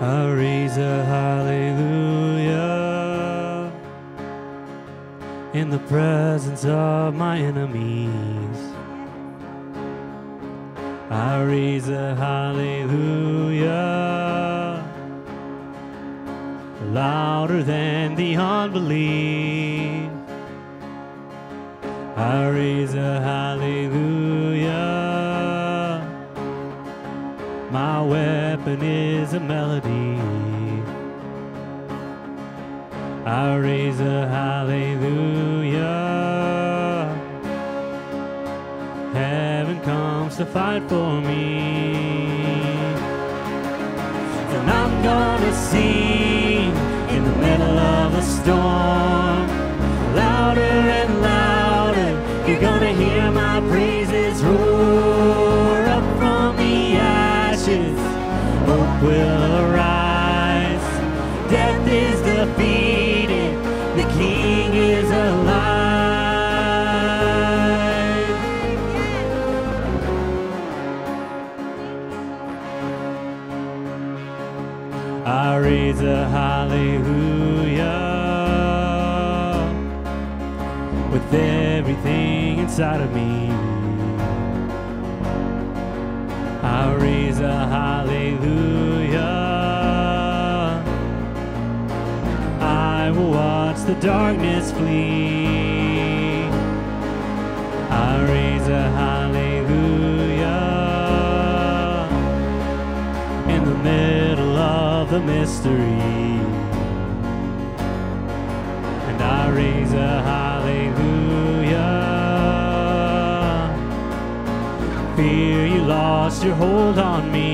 I raise a hallelujah in the presence of my enemies. I raise a hallelujah louder than the unbelief. I raise My weapon is a melody. I raise a hallelujah. Heaven comes to fight for me. And I'm gonna sing will arise. Death is defeated. The King is alive. I raise a hallelujah with everything inside of me. I raise a hallelujah. The darkness flee. I raise a hallelujah in the middle of the mystery. And I raise a hallelujah. Fear you lost your hold on me.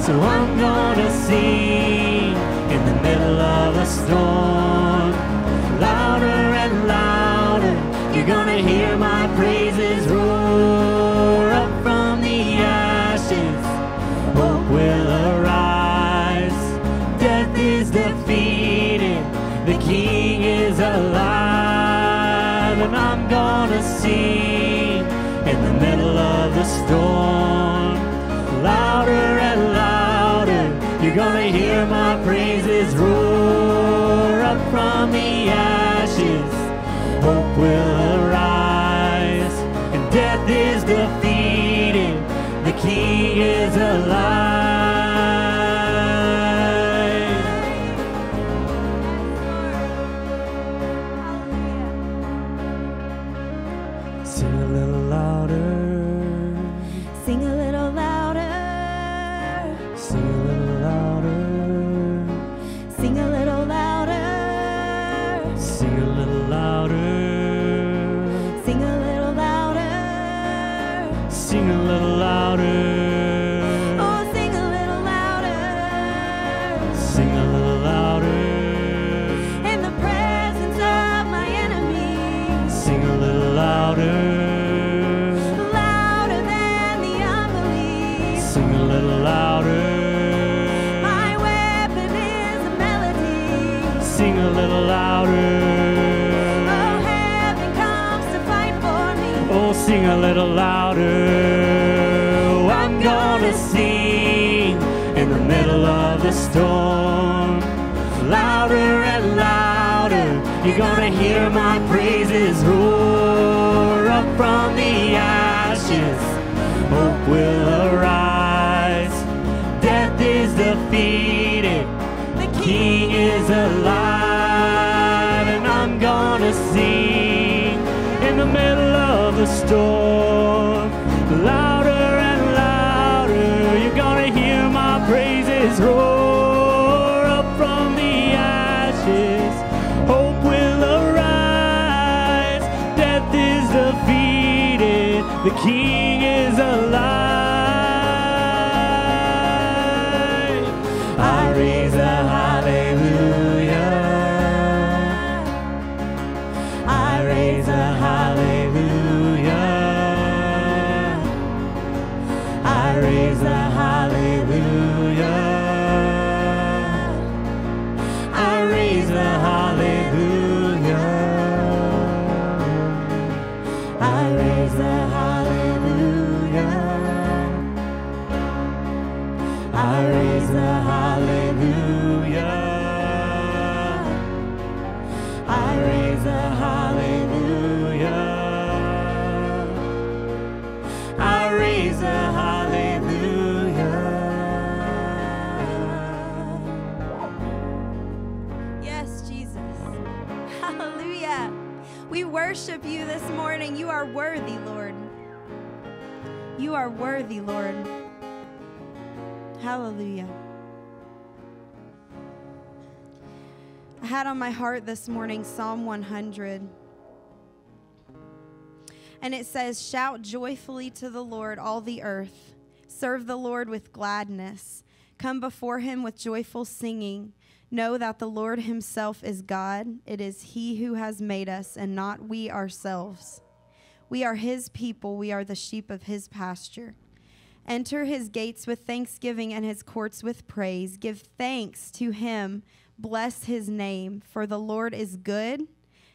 So I'm gonna sing middle of a storm. Louder and louder, you're gonna hear my praises roar up from the ashes. Hope will arise. Death is defeated. The King is alive. And I'm gonna sing in the middle of the storm. You're gonna hear my praises roar up from the ashes. Hope will Sing a little louder. You're gonna hear my praises roar up from the ashes. Hope will arise. Death is defeated. The King is alive, and I'm gonna sing in the middle of the storm. Are worthy, Lord. You are worthy, Lord. Hallelujah. I had on my heart this morning Psalm 100. And it says, Shout joyfully to the Lord, all the earth. Serve the Lord with gladness. Come before him with joyful singing. Know that the Lord himself is God. It is he who has made us, and not we ourselves. We are his people, we are the sheep of his pasture. Enter his gates with thanksgiving and his courts with praise. Give thanks to him, bless his name, for the Lord is good.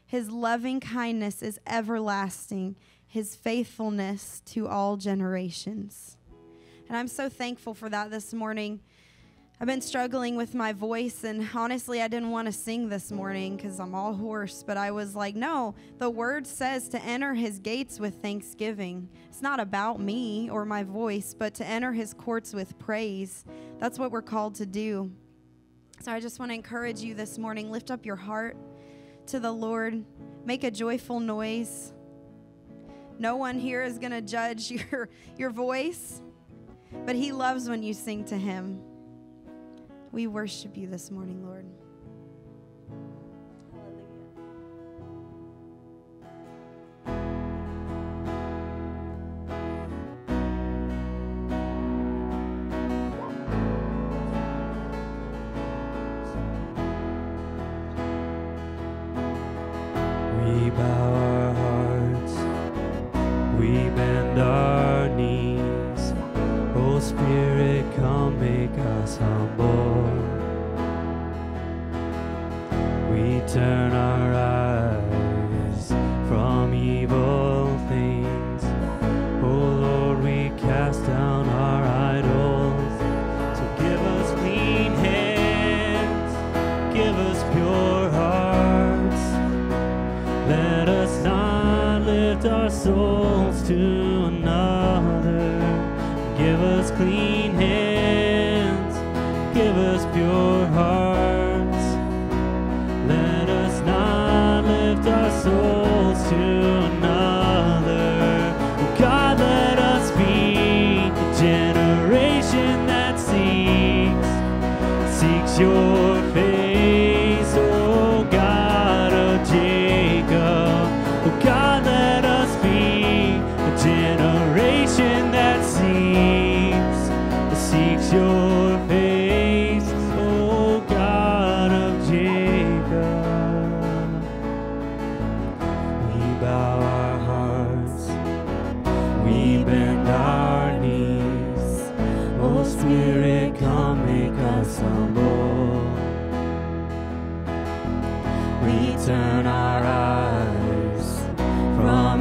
His loving kindness is everlasting, his faithfulness to all generations. And I'm so thankful for that this morning. I've been struggling with my voice, and honestly, I didn't want to sing this morning because I'm all hoarse. But I was like, no, the word says to enter his gates with thanksgiving. It's not about me or my voice, but to enter his courts with praise. That's what we're called to do. So I just want to encourage you this morning lift up your heart to the Lord, make a joyful noise. No one here is going to judge your, your voice, but he loves when you sing to him. We worship you this morning, Lord. Turn our eyes from evil things. Oh Lord, we cast down our idols. So give us clean hands, give us pure hearts. Let us not lift our souls to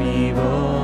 evil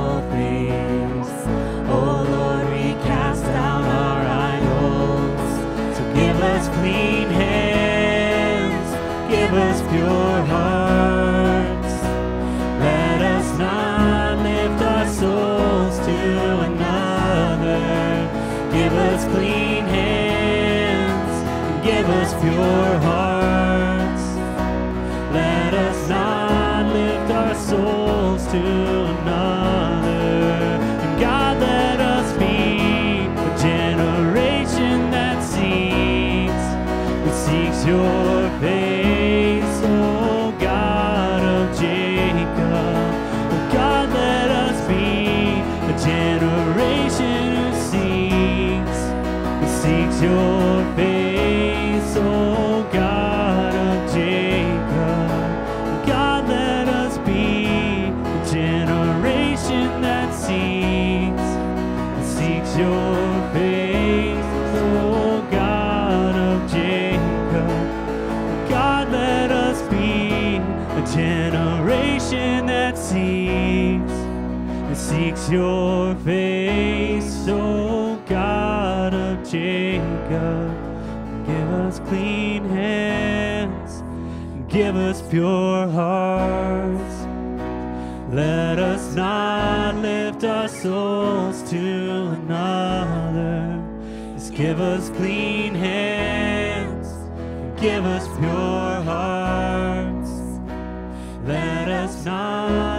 Your face, O God of Jacob. Give us clean hands, give us pure hearts. Let us not lift our souls to another. Just give us clean hands, give us pure hearts. Let us not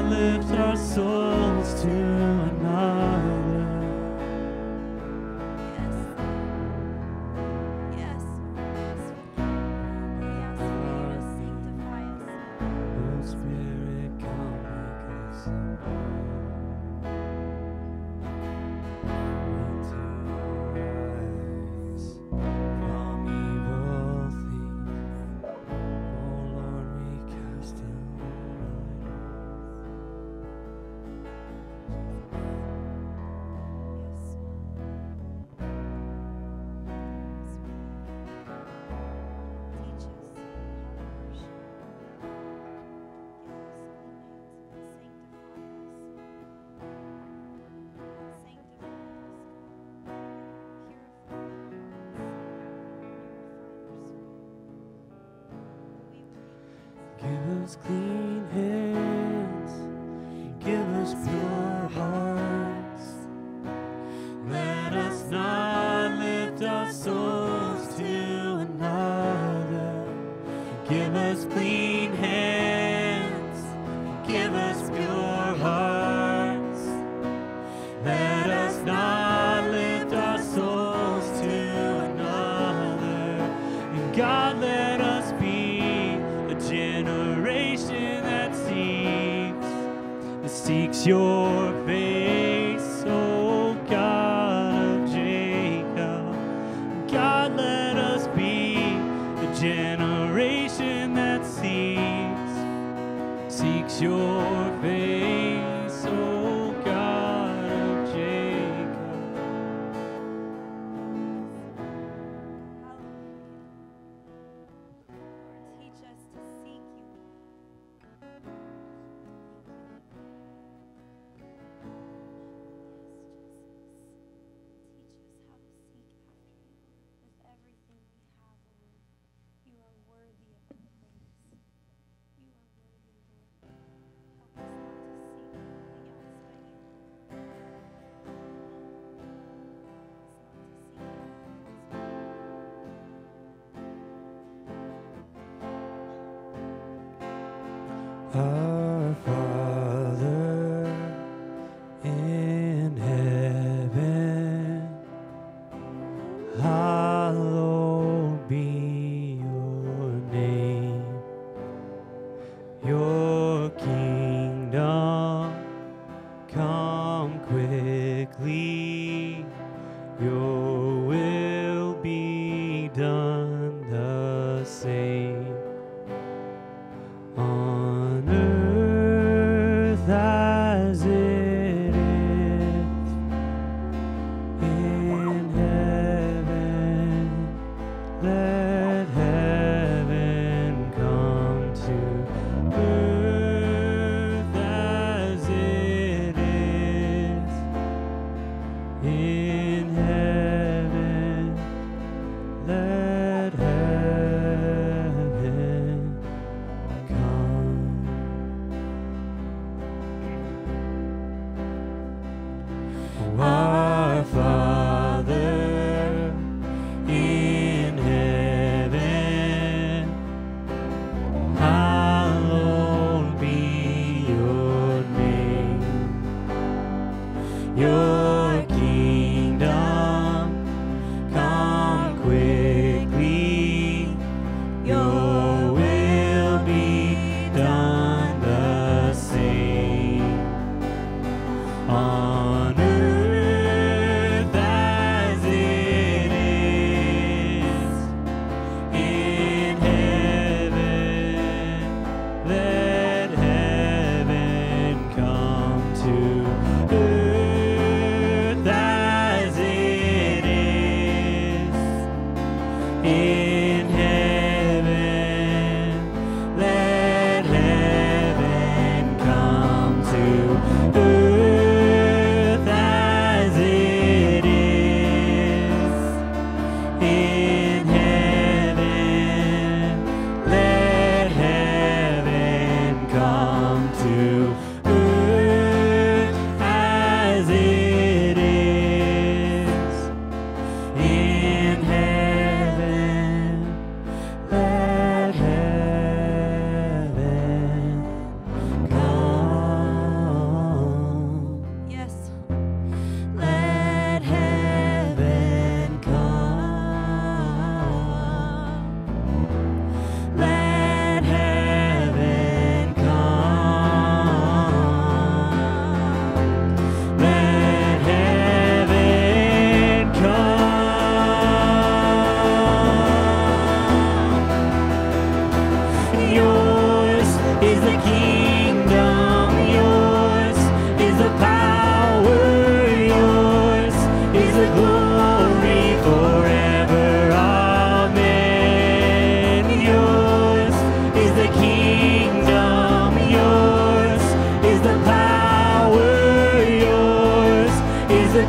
clear. generation that seeks, seeks your face. Ah.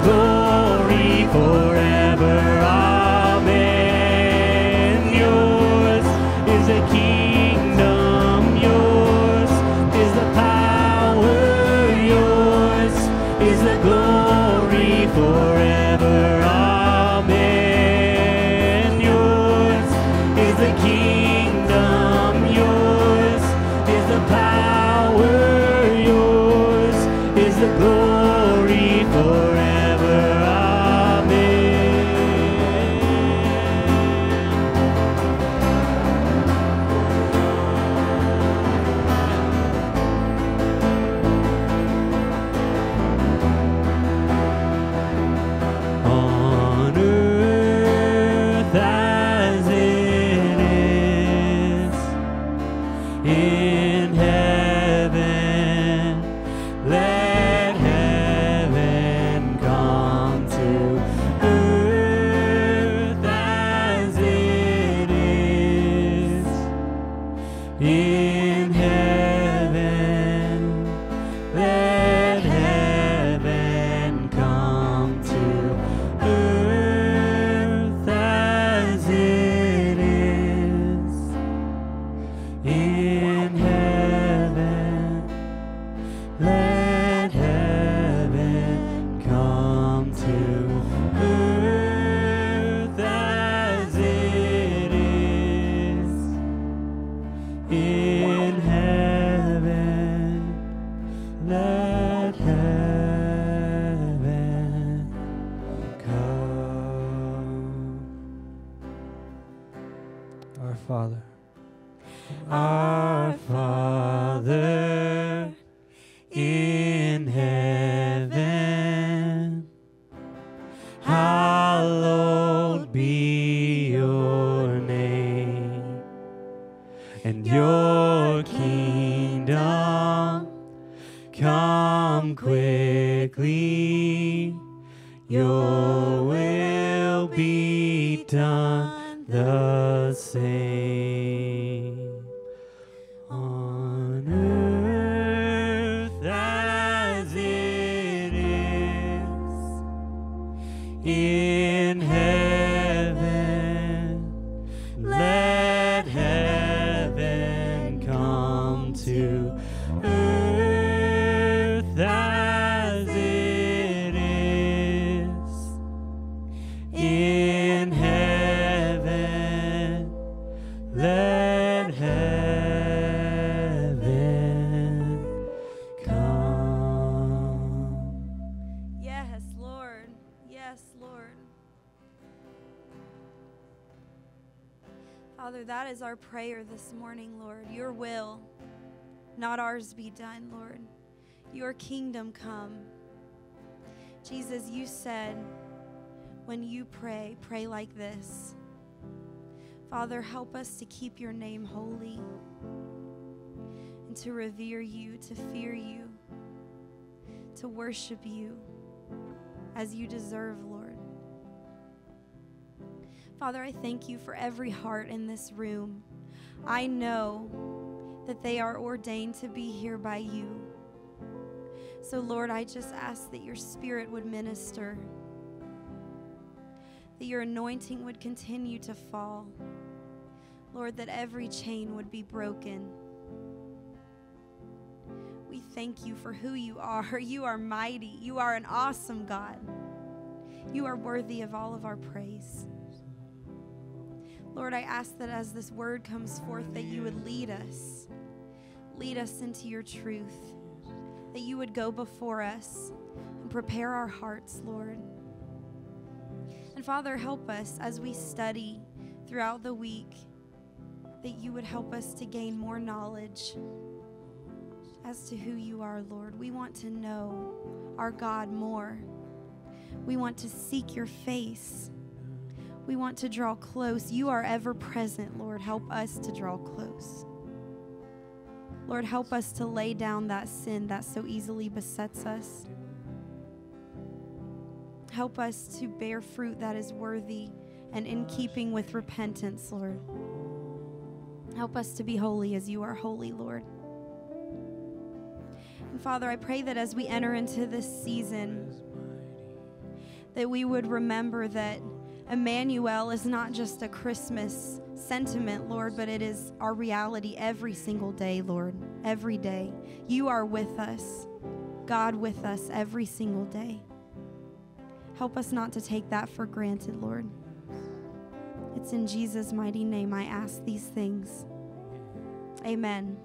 glory for. That is our prayer this morning, Lord. Your will, not ours, be done, Lord. Your kingdom come. Jesus, you said, when you pray, pray like this. Father, help us to keep your name holy and to revere you, to fear you, to worship you as you deserve, Lord. Father, I thank you for every heart in this room. I know that they are ordained to be here by you. So, Lord, I just ask that your spirit would minister, that your anointing would continue to fall. Lord, that every chain would be broken. We thank you for who you are. You are mighty. You are an awesome God. You are worthy of all of our praise. Lord, I ask that as this word comes forth, that you would lead us, lead us into your truth, that you would go before us and prepare our hearts, Lord. And Father, help us as we study throughout the week, that you would help us to gain more knowledge as to who you are, Lord. We want to know our God more. We want to seek your face. We want to draw close. You are ever present, Lord. Help us to draw close. Lord, help us to lay down that sin that so easily besets us. Help us to bear fruit that is worthy and in keeping with repentance, Lord. Help us to be holy as you are holy, Lord. And Father, I pray that as we enter into this season, that we would remember that Emmanuel is not just a Christmas sentiment, Lord, but it is our reality every single day, Lord. Every day. You are with us, God with us every single day. Help us not to take that for granted, Lord. It's in Jesus' mighty name I ask these things. Amen.